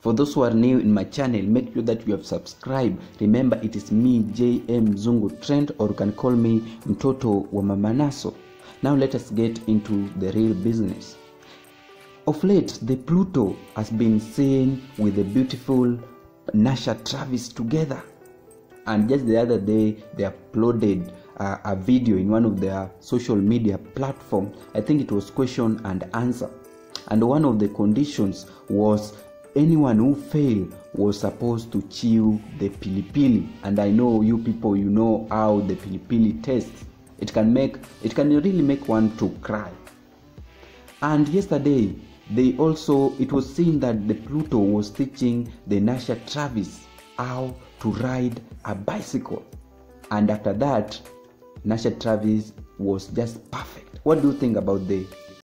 For those who are new in my channel, make sure that you have subscribed. Remember, it is me, JM Zungu Trend, or you can call me Mtoto wa Mama Now let us get into the real business. Of late, Thee Pluto has been seen with the beautiful Nasha Travis together. And just the other day, they uploaded uh, a video in one of their social media platform. I think it was question and answer. And one of the conditions was anyone who failed was supposed to chew the pilipili. And I know you people, you know how the pilipili tastes. It can make, it can really make one to cry. And yesterday, they also, it was seen that Thee Pluto was teaching the Nasha Travis how to ride a bicycle. And after that, Nasha Travis was just perfect. What do you think about the